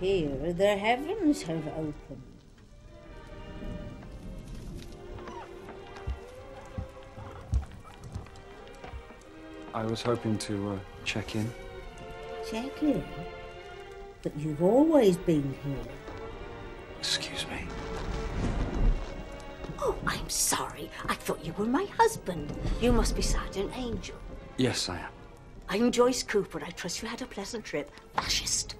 here the heavens have opened. I was hoping to uh, check in. Check in. But you've always been here. Excuse me. Oh, I'm sorry. I thought you were my husband. You must be Sergeant Angel. Yes, I am. I'm Joyce Cooper. I trust you had a pleasant trip. Fascist.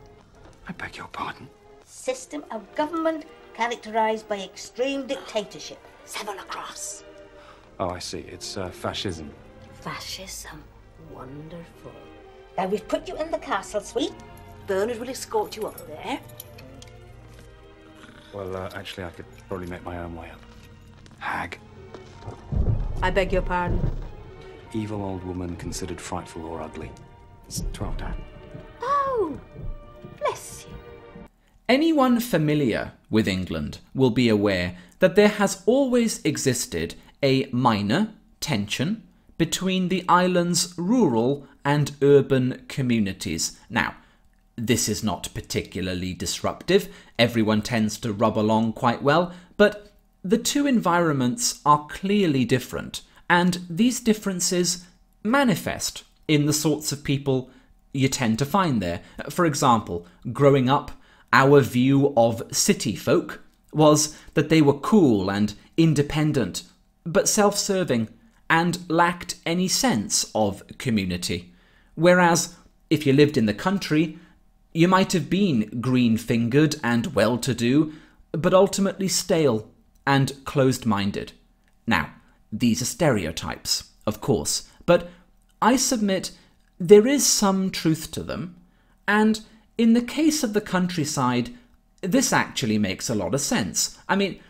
I beg your pardon. System of government characterized by extreme dictatorship. Seven across. Oh, I see. It's uh, fascism. Fascism. Wonderful. Now we've put you in the castle suite. Bernard will escort you up there. Well, uh, actually, I could probably make my own way up. Hag. I beg your pardon. Evil old woman considered frightful or ugly. It's 12 down. Oh, bless you. Anyone familiar with England will be aware that there has always existed a minor tension between the island's rural and urban communities. Now, this is not particularly disruptive, everyone tends to rub along quite well, but the two environments are clearly different, and these differences manifest in the sorts of people you tend to find there. For example, growing up, our view of city folk was that they were cool and independent, but self serving and lacked any sense of community. Whereas, if you lived in the country, you might have been green fingered and well to do, but ultimately stale and closed minded. Now, these are stereotypes, of course, but I submit there is some truth to them, and in the case of the countryside, this actually makes a lot of sense. I mean,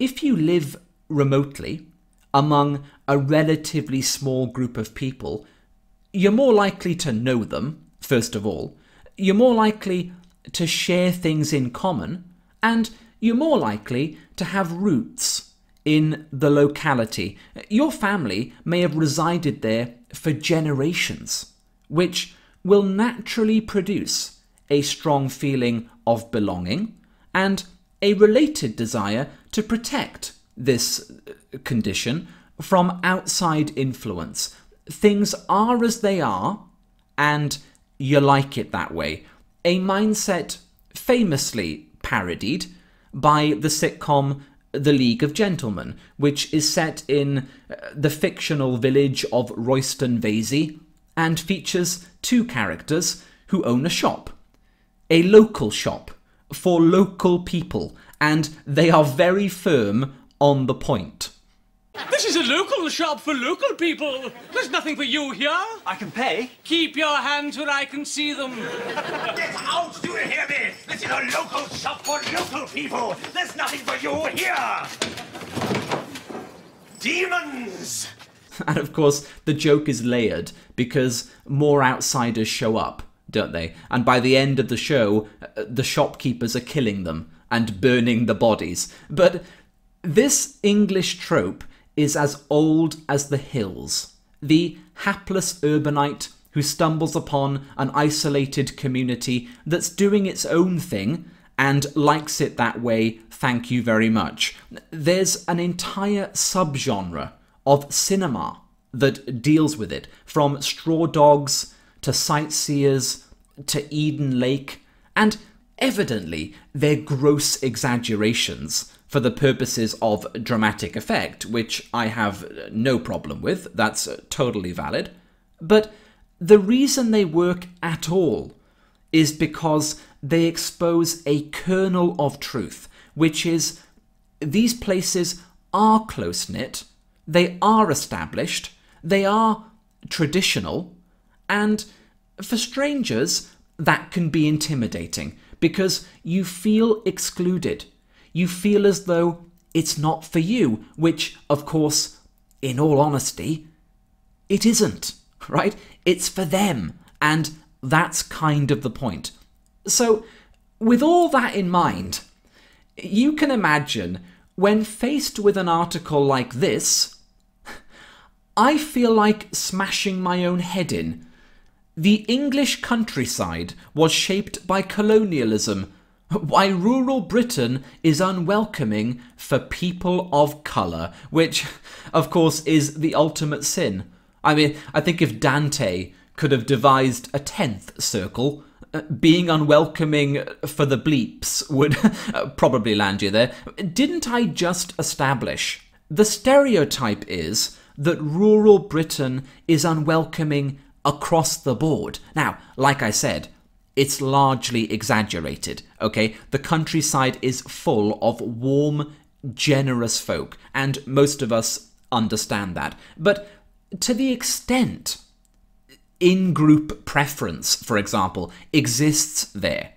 if you live remotely among a relatively small group of people, you're more likely to know them, first of all, you're more likely to share things in common, and you're more likely to have roots in the locality. Your family may have resided there for generations, which will naturally produce a strong feeling of belonging and a related desire to protect this uh, condition from outside influence. Things are as they are, and you like it that way. A mindset famously parodied by the sitcom The League of Gentlemen, which is set in uh, the fictional village of Royston Vasey and features two characters who own a shop. A local shop for local people, and they are very firm on the point. This is a local shop for local people. There's nothing for you here. I can pay. Keep your hands where I can see them. Get out! Do you hear me? This is a local shop for local people. There's nothing for you here. Demons! And of course, the joke is layered because more outsiders show up, don't they? And by the end of the show, uh, the shopkeepers are killing them and burning the bodies. But this English trope is as old as the hills. The hapless urbanite who stumbles upon an isolated community that's doing its own thing and likes it that way, thank you very much. There's an entire subgenre of cinema that deals with it, from Straw Dogs to Sightseers to Eden Lake, and evidently they're gross exaggerations for the purposes of dramatic effect, which I have no problem with, that's uh, totally valid. But the reason they work at all is because they expose a kernel of truth, which is these places are close knit, they are established, they are traditional, and for strangers, that can be intimidating because you feel excluded. You feel as though it's not for you, which, of course, in all honesty, it isn't, right? It's for them, and that's kind of the point. So, with all that in mind, you can imagine when faced with an article like this, I feel like smashing my own head in. The English countryside was shaped by colonialism, why rural Britain is unwelcoming for people of colour, which, of course, is the ultimate sin. I mean, I think if Dante could have devised a tenth circle, uh, being unwelcoming for the bleeps would uh, probably land you there. Didn't I just establish the stereotype is that rural Britain is unwelcoming across the board? Now, like I said, it's largely exaggerated, okay? The countryside is full of warm, generous folk, and most of us understand that. But to the extent in group preference, for example, exists there,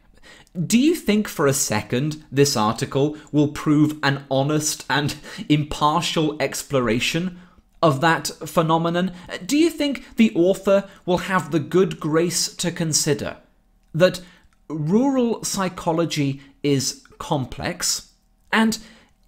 do you think for a second this article will prove an honest and impartial exploration of that phenomenon? Do you think the author will have the good grace to consider that rural psychology is complex and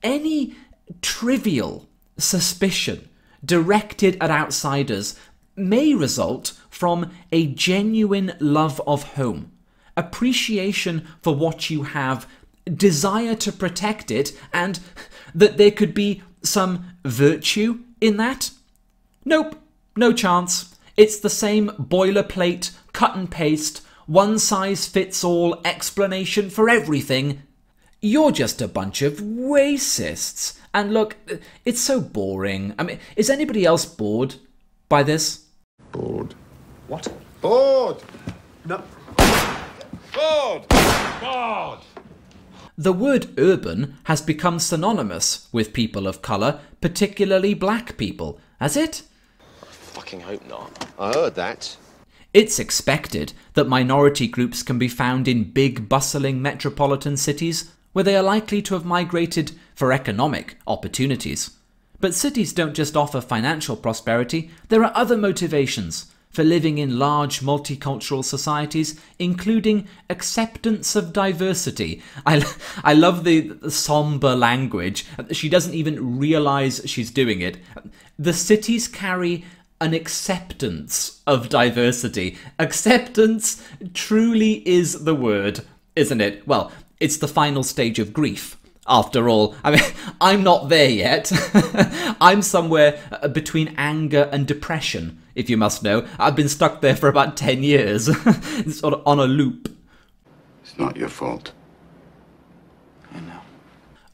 any trivial suspicion directed at outsiders may result from a genuine love of home, appreciation for what you have, desire to protect it, and that there could be some virtue in that? Nope, no chance. It's the same boilerplate, cut and paste, one size fits all explanation for everything. You're just a bunch of racists. And look, it's so boring. I mean, is anybody else bored by this? Bored. What? Bored! No. Bored! Bored! The word urban has become synonymous with people of colour, particularly black people, has it? I Fucking hope not. I heard that. It's expected that minority groups can be found in big, bustling metropolitan cities where they are likely to have migrated for economic opportunities. But cities don't just offer financial prosperity, there are other motivations for living in large multicultural societies, including acceptance of diversity. I, I love the, the somber language. She doesn't even realize she's doing it. The cities carry an acceptance of diversity. Acceptance truly is the word, isn't it? Well, it's the final stage of grief. After all, I mean, I'm not there yet. I'm somewhere uh, between anger and depression, if you must know. I've been stuck there for about 10 years, sort of on a loop. It's not your fault. I know.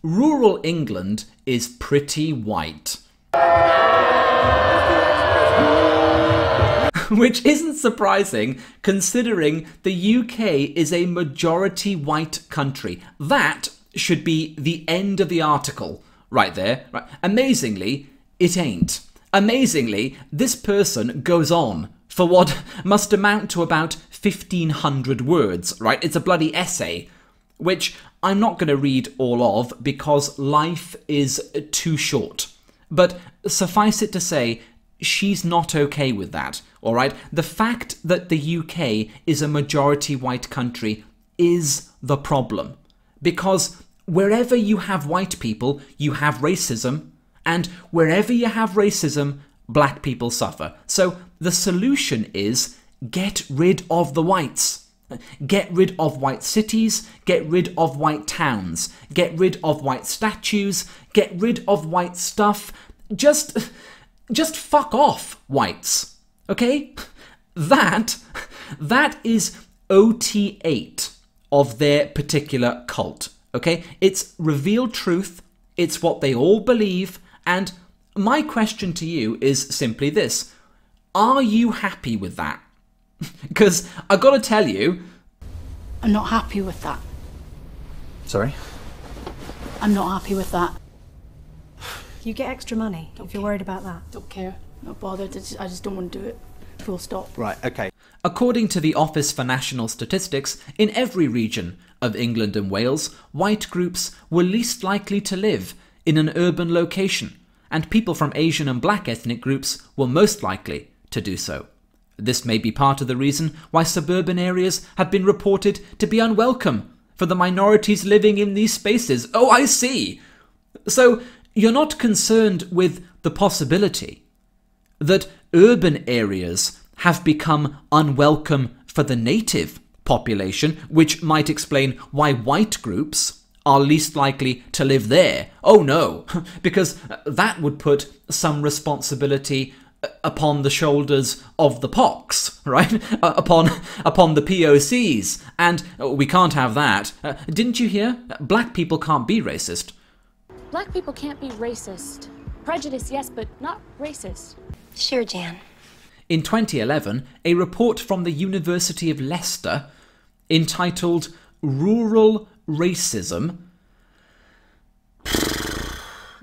Rural England is pretty white. Which isn't surprising considering the UK is a majority white country. That should be the end of the article right there. Right. Amazingly, it ain't. Amazingly, this person goes on for what must amount to about 1500 words, right? It's a bloody essay, which I'm not going to read all of because life is too short. But suffice it to say, she's not okay with that, alright? The fact that the UK is a majority white country is the problem. Because wherever you have white people, you have racism, and wherever you have racism, black people suffer. So the solution is get rid of the whites. Get rid of white cities, get rid of white towns, get rid of white statues, get rid of white stuff. Just just fuck off, whites. Okay? That that is OT8 of their particular cult. Okay? It's revealed truth, it's what they all believe, and my question to you is simply this. Are you happy with that? Because I gotta tell you, I'm not happy with that. Sorry? I'm not happy with that. You get extra money if you're worried about that. Don't care. Not bothered. I just, I just don't want to do it. Full stop. Right, okay. According to the Office for National Statistics, in every region of England and Wales, white groups were least likely to live in an urban location, and people from Asian and black ethnic groups were most likely to do so. This may be part of the reason why suburban areas have been reported to be unwelcome for the minorities living in these spaces. Oh, I see! So, you're not concerned with the possibility that urban areas have become unwelcome for the native population, which might explain why white groups are least likely to live there. Oh no, because that would put some responsibility uh, upon the shoulders of the pox, right? Uh, upon upon the POCs, and uh, we can't have that. Uh, didn't you hear? Black people can't be racist. Black people can't be racist. Prejudice, yes, but not racist. Sure, Jan. In 2011, a report from the University of Leicester entitled Rural Racism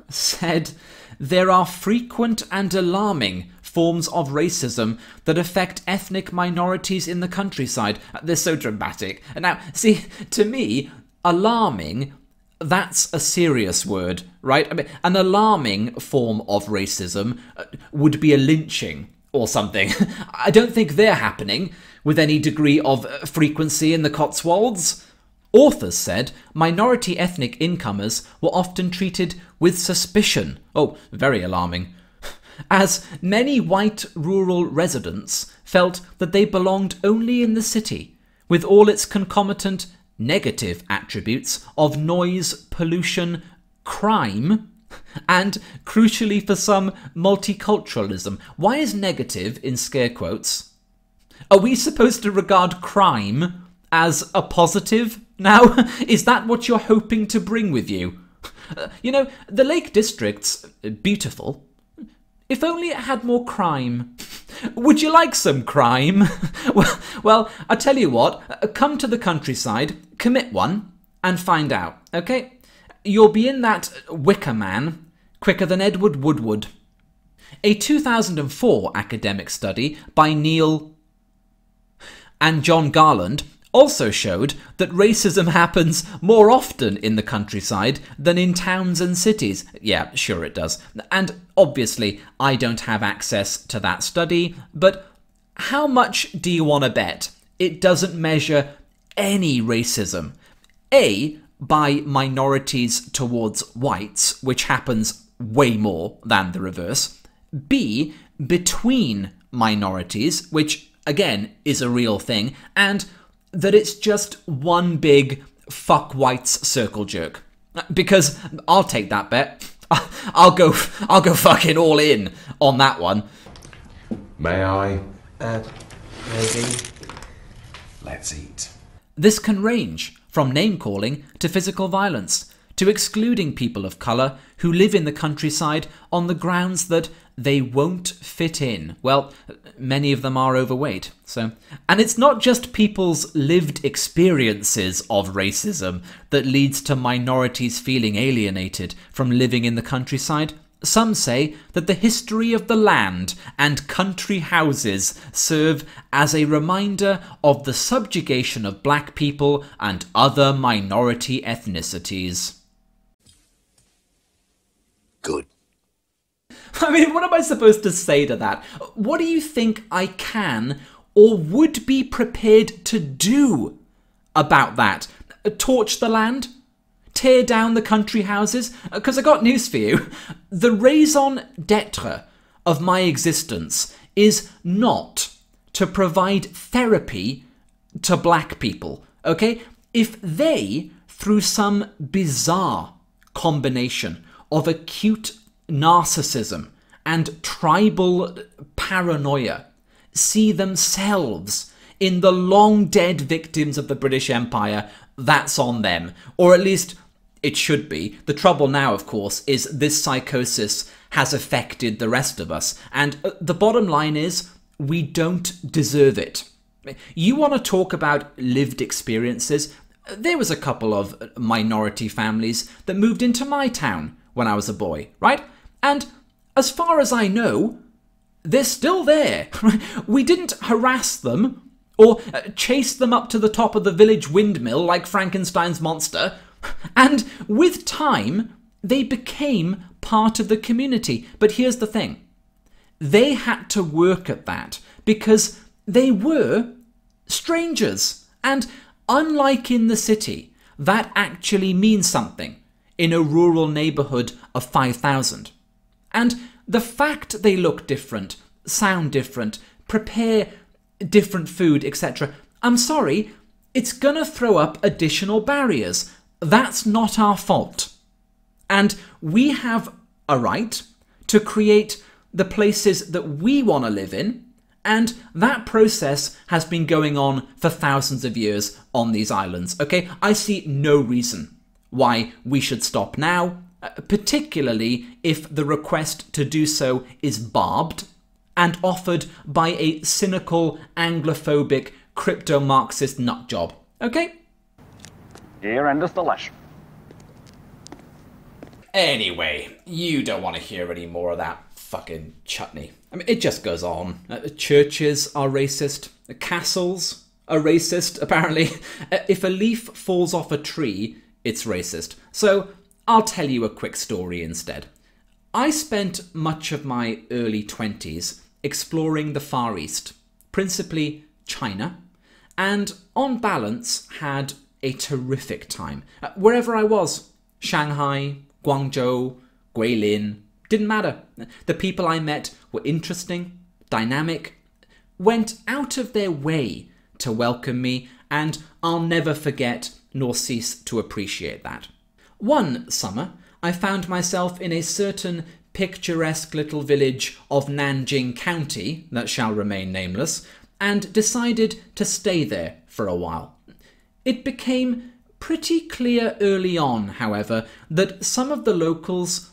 said there are frequent and alarming forms of racism that affect ethnic minorities in the countryside. They're so dramatic. Now, see, to me, alarming that's a serious word, right? I mean, an alarming form of racism uh, would be a lynching or something. I don't think they're happening with any degree of uh, frequency in the Cotswolds. Authors said minority ethnic incomers were often treated with suspicion. Oh, very alarming. As many white rural residents felt that they belonged only in the city, with all its concomitant negative attributes of noise, pollution, crime, and crucially for some, multiculturalism. Why is negative in scare quotes? Are we supposed to regard crime as a positive now? is that what you're hoping to bring with you? Uh, you know, the Lake District's beautiful. If only it had more crime. Would you like some crime? well, well, I tell you what, uh, come to the countryside, commit one, and find out, okay? You'll be in that Wicker Man quicker than Edward Woodward. A 2004 academic study by Neil and Jon Garland also showed that racism happens more often in the countryside than in towns and cities. Yeah, sure it does. And obviously, I don't have access to that study, but how much do you want to bet it doesn't measure any racism? A, by minorities towards whites, which happens way more than the reverse. B, between minorities, which again is a real thing. And that it's just one big fuck whites circle jerk. Because I'll take that bet. I'll go I'll go fucking all in on that one. May I? Uh, maybe. Let's eat. This can range from name calling to physical violence to excluding people of colour who live in the countryside on the grounds that they won't fit in. Well, many of them are overweight, so. And it's not just people's lived experiences of racism that leads to minorities feeling alienated from living in the countryside. Some say that the history of the land and country houses serve as a reminder of the subjugation of black people and other minority ethnicities. Good. I mean, what am I supposed to say to that? What do you think I can or would be prepared to do about that? Torch the land? Tear down the country houses? Uh, because I got news for you. The raison d'etre of my existence is not to provide therapy to black people, okay? If they, through some bizarre combination of acute narcissism and tribal paranoia see themselves in the long dead victims of the British Empire, that's on them. Or at least it should be. The trouble now, of course, is this psychosis has affected the rest of us. And uh, the bottom line is, we don't deserve it. You want to talk about lived experiences? There was a couple of minority families that moved into my town when I was a boy, right? And as far as I know, they're still there. we didn't harass them or uh, chase them up to the top of the village windmill like Frankenstein's monster. And with time, they became part of the community. But here's the thing they had to work at that because they were strangers. And unlike in the city, that actually means something in a rural neighbourhood of 5,000. And the fact they look different, sound different, prepare different food, etc., I'm sorry, it's to throw up additional barriers. That's not our fault. And we have a right to create the places that we want to live in, and that process has been going on for thousands of years on these islands. Okay, I see no reason why we should stop now, particularly if the request to do so is barbed and offered by a cynical, Anglophobic, crypto Marxist nutjob. Okay? Here endeth the lesson. Anyway, you don't want to hear any more of that fucking chutney. I mean, it just goes on. Uh, churches are racist. Castles are racist, apparently. Uh, if a leaf falls off a tree, it's racist. So, I'll tell you a quick story instead. I spent much of my early 20s exploring the Far East, principally China, and on balance had a terrific time. Uh, wherever I was Shanghai, Guangzhou, Guilin, didn't matter. The people I met were interesting, dynamic, went out of their way to welcome me, and I'll never forget nor cease to appreciate that. One summer, I found myself in a certain picturesque little village of Nanjing County that shall remain nameless, and decided to stay there for a while. It became pretty clear early on, however, that some of the locals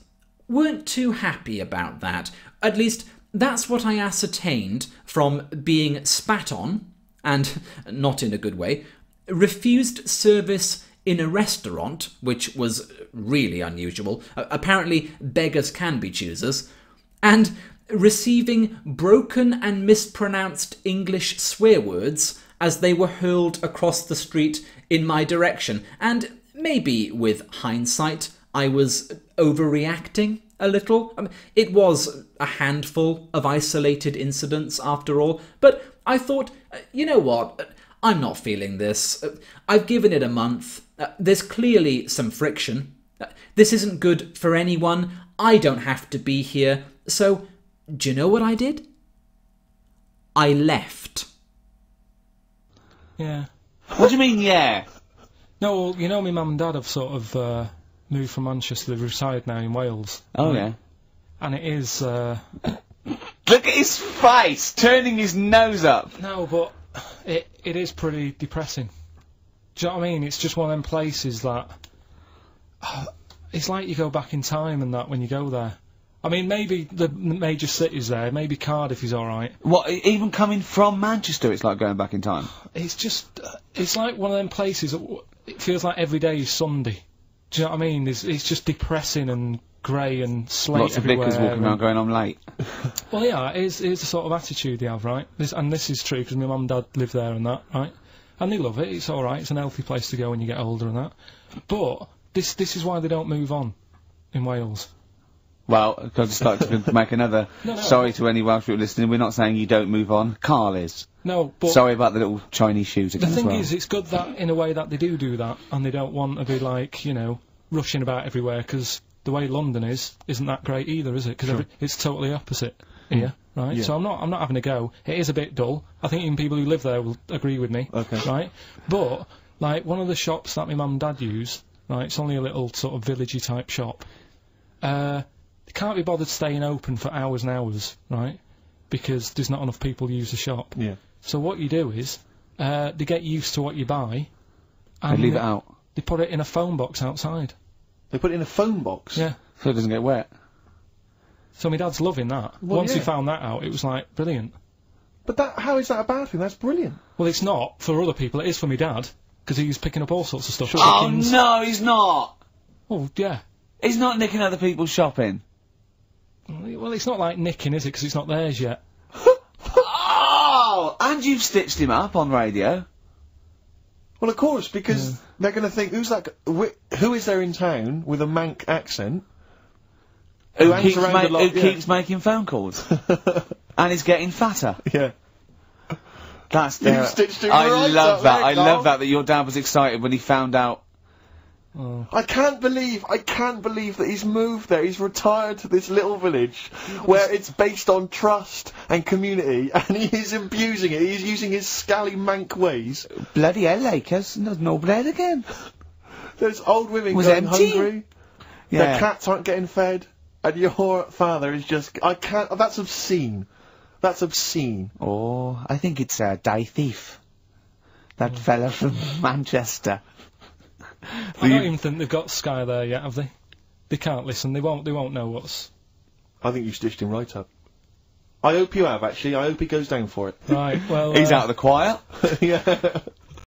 weren't too happy about that. At least, that's what I ascertained from being spat on, and not in a good way, refused service in a restaurant, which was really unusual. Apparently, beggars can be choosers, and receiving broken and mispronounced English swear words as they were hurled across the street in my direction. And maybe with hindsight, I was overreacting a little. I mean, it was a handful of isolated incidents after all, but I thought, you know what? I'm not feeling this. I've given it a month. Uh, there's clearly some friction. This isn't good for anyone. I don't have to be here. So do you know what I did? I left. Yeah. What do you mean, yeah? No, well, you know, my mum and dad have sort of uh, moved from Manchester. They've retired now in Wales. Oh, yeah. And it is. Uh, Look at his face, turning his nose up. no, but it it is pretty depressing. Do you know what I mean? It's just one of them places that. it's like you go back in time and that when you go there. I mean, maybe the major cities there, maybe Cardiff is alright. What, e- even coming from Manchester, it's like going back in time? It's just, uh, it's like one of them places that w- it feels like every day is Sunday. Do you know what I mean? It's, it's just depressing and grey and slate Lots of vicars walking around going, I'm late. Well, yeah, it is, it is the sort of attitude they have, right? This, and this is true because my mum and dad live there and that, right? And they love it. It's all right. It's an healthy place to go when you get older and that. But this this is why they don't move on in Wales. Well, I'd just like to make another No, no. sorry to any Welsh people listening. We're not saying you don't move on. Carl is. No, but sorry about the little Chinese shoes the again as thing well. is, it's good that in a way that they do do that, and they don't want to be like you know rushing about everywhere because the way London is isn't that great either, is it? Because Sure. it's totally opposite here, right? Yeah. So I'm not I'm not having a go. It is a bit dull. I think even people who live there will agree with me. Okay. Right, but like one of the shops that my mum and dad use, right? It's only a little sort of villagey type shop. Uh, they can't be bothered staying open for hours and hours, right? Because there's not enough people use the shop. Yeah. So what you do is, uh, they get used to what you buy. They and leave it out. They put it in a phone box outside. They put it in a phone box? Yeah. So it doesn't get wet. So my dad's loving that. Well, Once he found that out, it was like brilliant. But that, how is that a bad thing? That's brilliant. Well, it's not for other people. It is for my dad because he's picking up all sorts of stuff. Oh chickens. no, he's not. Oh yeah. He's not nicking other people's shopping. Well, it's not like nicking, is it? Because it's not theirs yet. Oh, and you've stitched him up on radio. Well, of course, because they're going to think, who's that? whi- Who is there in town with a Manc accent? Who, hangs keeps, around ma- a lot, who yeah. keeps making phone calls. and is getting fatter. Yeah. That's the- I right love that. I love that that your dad was excited when he found out Oh. I can't believe, I can't believe that he's moved there. He's retired to this little village where it's based on trust and community, and he is abusing it. He's using his scally Manc ways. Bloody hell, Lakers. There's no bread again. There's old women Was going empty. hungry. Yeah. Their cats aren't getting fed, and your father is just. I can't. That's obscene. That's obscene. Oh, I think it's uh, Dai Thief. That fella from Manchester. I don't even think they've got Sky there yet, have they? They can't listen. They won't. They won't know what's. I think you stitched him right up. I hope you have, actually. I hope he goes down for it. Right. Well. He's uh, out of the choir. yeah.